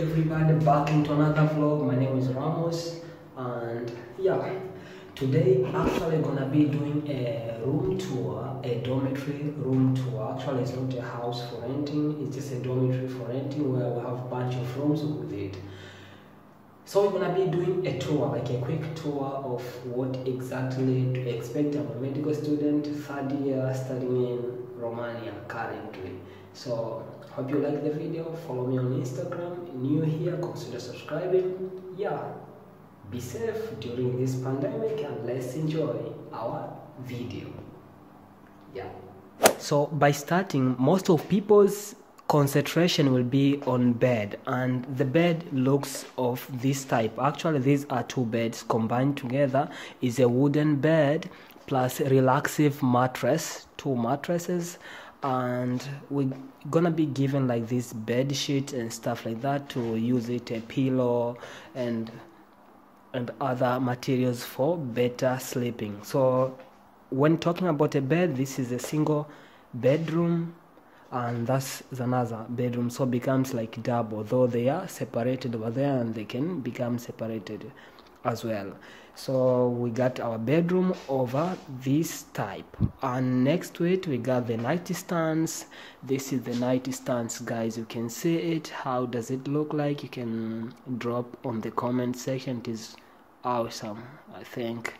everybody back into another vlog my name is Ramose and yeah. Today actually gonna be doing a room tour a dormitory room tour. Actually it's not a house for renting it's just a dormitory for renting where we have a bunch of rooms with it. So we're gonna be doing a tour like a quick tour of what exactly to expect. I'm a medical student third year studying in romania currently. So hope you like the video. Follow me on instagram. New here consider subscribing. Yeah. Be safe during this pandemic and let's enjoy our video. Yeah. So by starting most of people's concentration will be on bed and the bed looks of this type. Actually these are two beds combined together. Is a wooden bed plus a relaxive mattress two mattresses and we're gonna be given like this bed sheet and stuff like that to use it a pillow and and other materials for better sleeping. So when talking about a bed this is a single bedroom and that's another bedroom. So becomes like double. Though they are separated over there and they can become separated as well. So we got our bedroom over this type. And next to it we got the nightstands this is the nightstands guys. You can see it. How does it look like? You can drop on the comment section. It is awesome i think.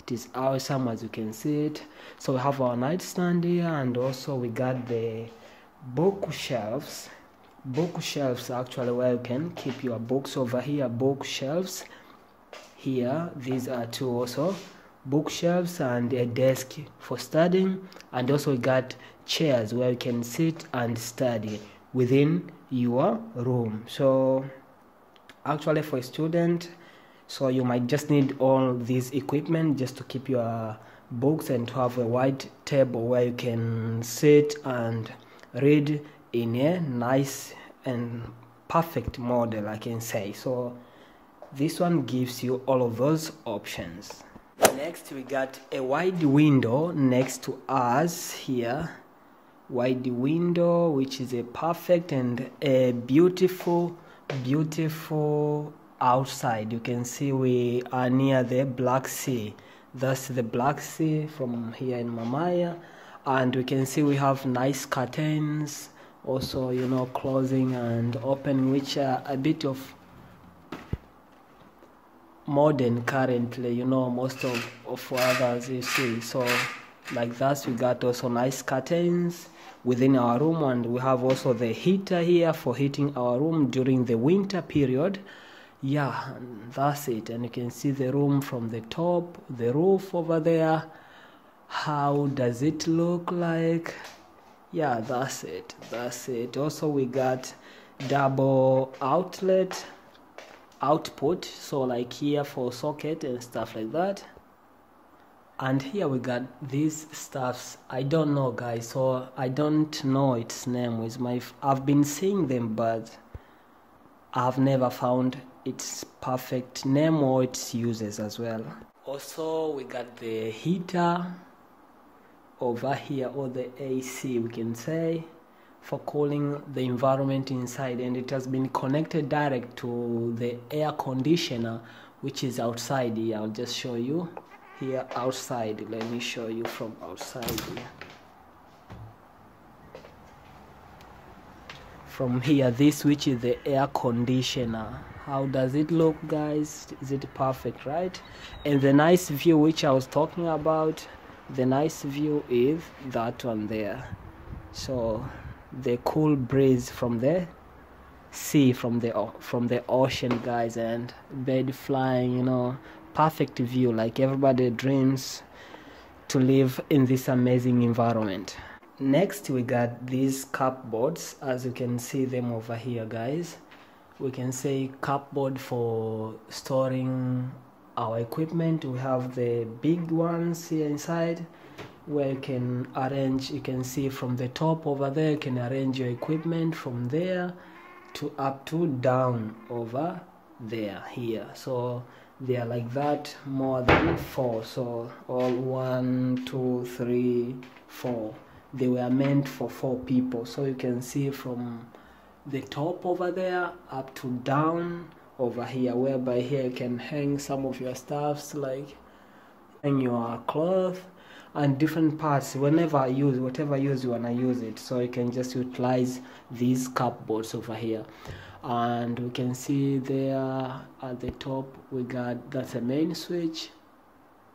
It is awesome as you can see it. So we have our nightstand here and also we got the bookshelves bookshelves actually where you can keep your books over here. Bookshelves here these are two also bookshelves and a desk for studying and also we got chairs where you can sit and study within your room. So actually for a student so you might just need all this equipment just to keep your books and to have a wide table where you can sit and read in a nice and perfect model i can say. So this one gives you all of those options. Next we got a wide window next to us here. Wide window which is a perfect and a beautiful beautiful outside. You can see we are near the black sea. That's the black sea from here in Mamaia. And we can see we have nice curtains also you know closing and opening which are a bit of modern currently you know most of of others you see. So like that we got also nice curtains within our room and we have also the heater here for heating our room during the winter period. Yeah that's it. And you can see the room from the top the roof over there. How does it look like? Yeah that's it. That's it. Also we got double outlet output so like here for socket and stuff like that. And here we got these stuffs. I don't know guys so i don't know its name with my i've been seeing them but i've never found its perfect name or its uses as well. Also we got the heater over here or the ac we can say for cooling the environment inside and it has been connected direct to the air conditioner which is outside here. I'll just show you here outside. Let me show you from outside here. From here this which is the air conditioner. How does it look guys? Is it perfect right? And the nice view which i was talking about the nice view is that one there. So the cool breeze from the sea from the from the ocean guys and bird flying you know perfect view. Like everybody dreams to live in this amazing environment. Next we got these cupboards. As you can see them over here guys. We can say cupboard for storing our equipment. We have the big ones here inside where you can arrange you can see from the top over there you can arrange your equipment from there to up to down over there here. So they are like that more than four. So all one two three four. They were meant for four people. So you can see from the top over there up to down over here whereby here you can hang some of your stuffs like hang your cloth and different parts whenever I use whatever use you wanna use it. So you can just utilize these cupboards over here. And we can see there at the top we got that's a main switch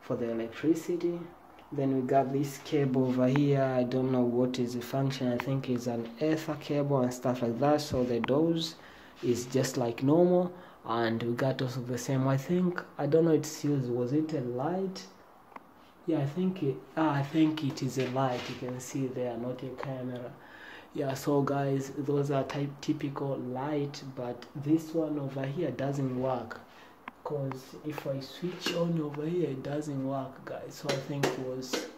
for the electricity. Then we got this cable over here. I don't know what is the function. I think it's an ether cable and stuff like that. So the doors is just like normal. And we got also the same i think i don't know it's used was it a light yeah i think it ah, i think it is a light. You can see there not a camera. Yeah so guys those are type typical light but this one over here doesn't work. Because if I switch on over here it doesn't work guys. So I think it was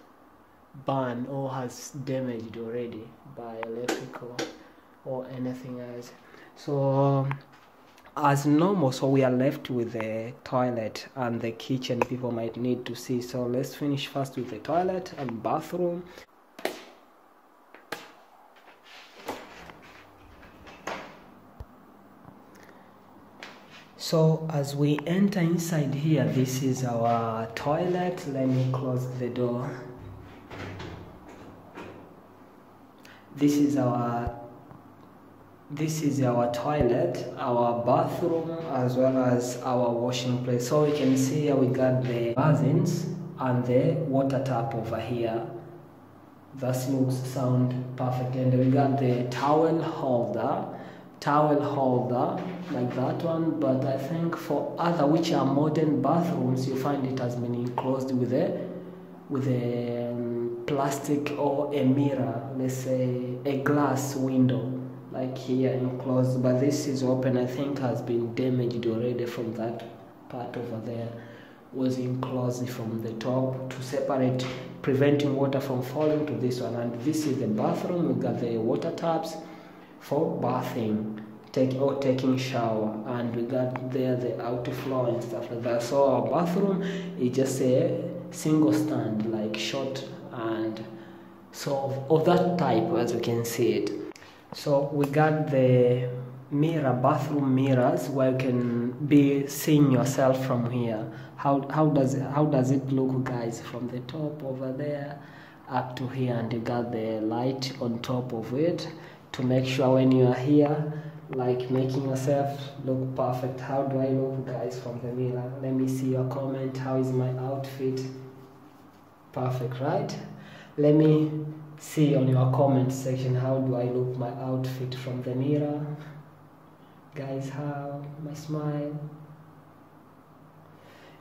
burned or has damaged already by electrical or anything else. So um, as normal so we are left with the toilet and the kitchen. People might need to see. So let's finish first with the toilet and bathroom. So as we enter inside here this is our toilet. Let me close the door. This is our this is our toilet our bathroom as well as our washing place. So we can see here we got the basins and the water tap over here. That looks sound perfect. And we got the towel holder towel holder like that one. But i think for other which are modern bathrooms you find it has been enclosed with a with a um, plastic or a mirror let's say a glass window like here enclosed but this is open. I think has been damaged already from that part over there was enclosed from the top to separate preventing water from falling to this one. And this is the bathroom. We got the water taps for bathing take or taking shower. And we got there the outer floor and stuff like that. So our bathroom is just a single stand like short and so of, that type as we can see it so we got the mirror bathroom mirrors where you can be seeing yourself from here. How how does it, how does it look guys? From the top over there up to here and you got the light on top of it to make sure when you are here like making yourself look perfect. How do i look guys from the mirror? Let me see your comment. How is my outfit? Perfect right? Let me see on your comment section how do i look my outfit from the mirror? Guys how? My smile?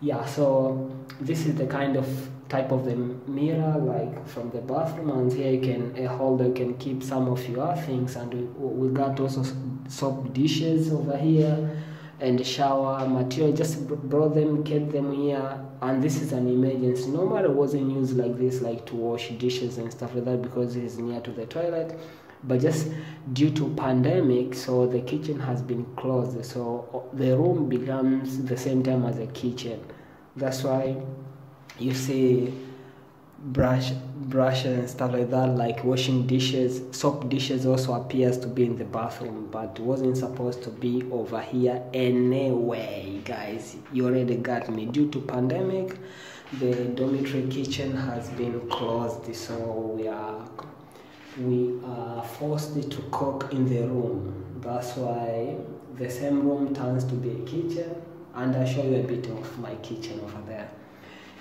Yeah so this is the kind of type of the mirror like from the bathroom and here you can a holder can keep some of your things and we, we got also soap dishes over here and shower material just brought them kept them here and this is an emergency. Normally it wasn't used like this like to wash dishes and stuff like that because it is near to the toilet but just due to pandemic so the kitchen has been closed. So the room becomes the same time as a kitchen. That's why you see brush brushes and stuff like that like washing dishes soap dishes also appears to be in the bathroom but wasn't supposed to be over here anyway guys. You already got me. Due to pandemic the dormitory kitchen has been closed so we are we are forced to cook in the room. That's why the same room turns to be a kitchen and i'll show you a bit of my kitchen over there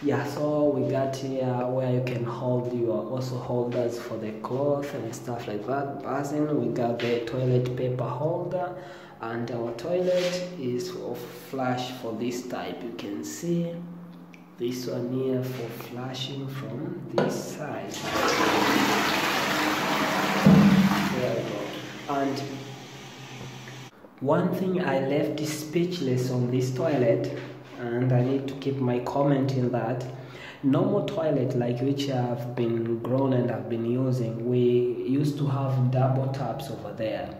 yeah so we got here where you can hold your also holders for the cloth and stuff like that. Basin we got the toilet paper holder and our toilet is of flush for this type. You can see this one here for flushing from this side. There we go. And one thing i left speechless on this toilet and I need to keep my comment in that. Normal toilet like which I've been grown and I've been using. We used to have double taps over there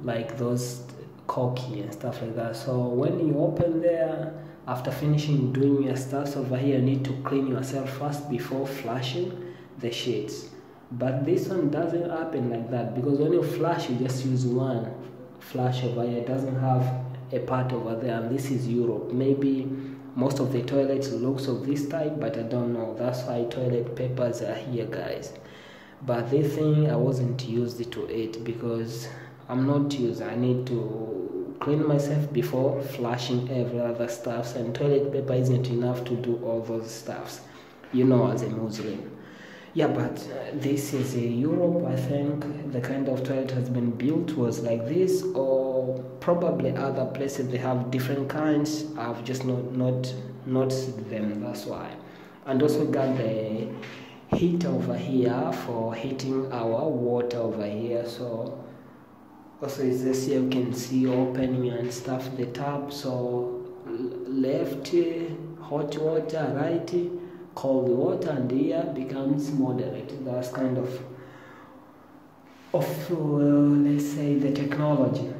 like those corky and stuff like that. So when you open there after finishing doing your stuff over here you need to clean yourself first before flushing the sheets. But this one doesn't happen like that because when you flush you just use one flush over here. It doesn't have a part over there and this is europe. Maybe most of the toilets looks of this type but i don't know. That's why toilet papers are here guys. But this thing i wasn't used to it because i'm not used. I need to clean myself before flushing every other stuffs and toilet paper isn't enough to do all those stuffs you know as a muslim yeah but uh, this is a europe i think the kind of toilet has been built was like this or probably other places they have different kinds i've just not not noticed them that's why. And also got the heat over here for heating our water over here so also is this here you can see opening and stuff the tap so left hot water right cold water and here becomes moderate. That's kind of of uh, let's say the technology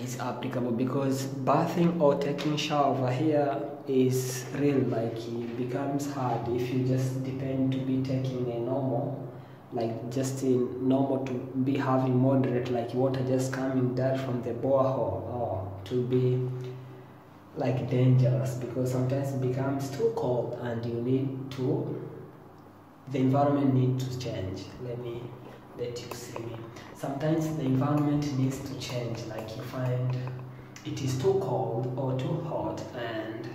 is applicable because bathing or taking shower over here is real like it becomes hard if you just depend to be taking a normal like just in normal to be having moderate like water just coming down from the borehole or to be like dangerous because sometimes it becomes too cold and you need to the environment needs to change. Let me let you see me. Sometimes the environment needs to change like you find it is too cold or too hot and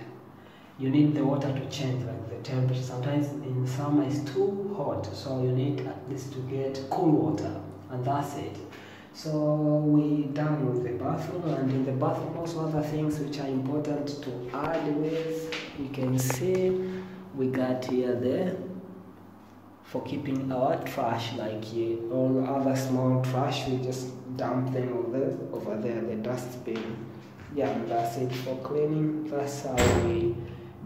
you need the water to change like the temperature. Sometimes in summer it's too hot so you need at least to get cool water. And that's it so we done with the bathroom and in the bathroom also other things which are important to add with. You can see we got here there for keeping our trash like uh, all other small trash we just dump them over, over there the dustbin. Yeah that's it for cleaning. That's how we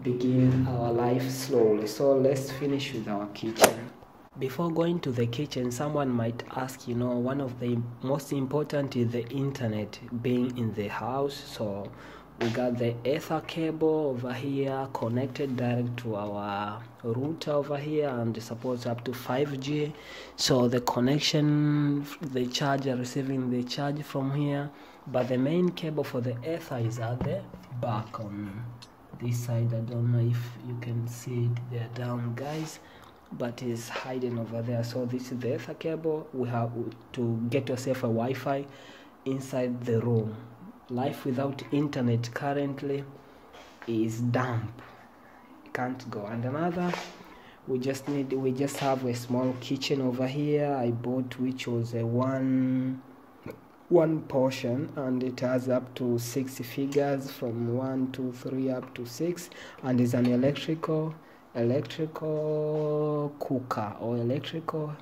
begin our life slowly. So let's finish with our kitchen before going to the kitchen someone might ask you know one of the most important is the internet being in the house. So we got the ether cable over here connected direct to our router over here and supports up to 5g so the connection the charger receiving the charge from here. But the main cable for the ether is at the back on this side. I don't know if you can see it there down guys but is hiding over there. So this is the ether cable. We have to get yourself a wi-fi inside the room. Life without internet currently is damp. Can't go. And another we just need we just have a small kitchen over here. I bought which was a one one portion and it has up to six figures from one two three up to six and is an electrical electrical cooker or electrical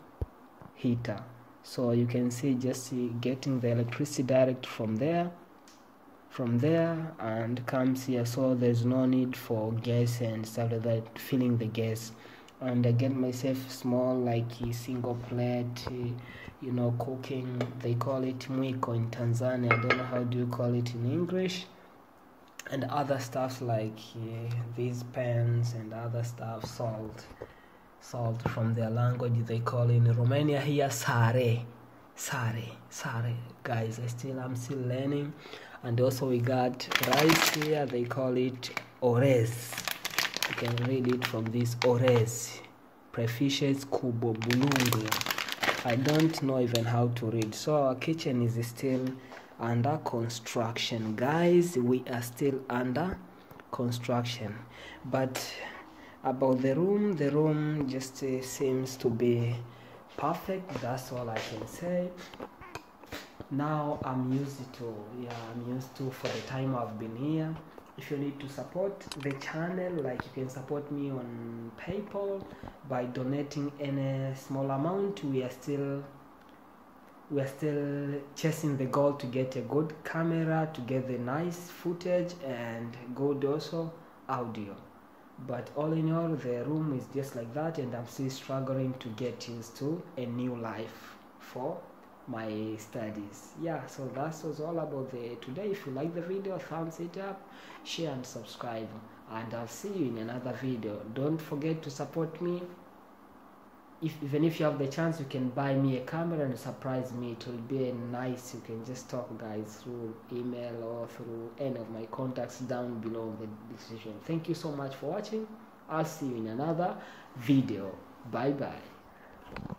heater. So you can see just getting the electricity direct from there from there and comes here. So there's no need for gas and stuff like that filling the gas. And I get myself small like a single plate you know cooking. They call it mwiko in Tanzania. I don't know how do you call it in English and other stuff like uh, these pens and other stuff salt salt from their language they call in romania here sare sare sare. Guys i still i'm still learning. And also we got rice here they call it ores. You can read it from this ores. Kubo bulungu i don't know even how to read. So our kitchen is still under construction. Guys we are still under construction. But about the room the room just uh, seems to be perfect. That's all i can say. Now i'm used to yeah i'm used to for the time i've been here. If you need to support the channel like you can support me on paypal. By donating any small amount we are still we're still chasing the goal to get a good camera to get the nice footage and good also audio. But all in all the room is just like that and i'm still struggling to get used to a new life for my studies. Yeah so that was all about the today. If you like the video thumbs it up share and subscribe. And i'll see you in another video. Don't forget to support me if even if you have the chance you can buy me a camera and surprise me. It will be nice you can just talk guys through email or through any of my contacts down below in the description. Thank you so much for watching. I'll see you in another video. Bye bye